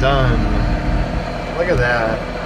done. Look at that.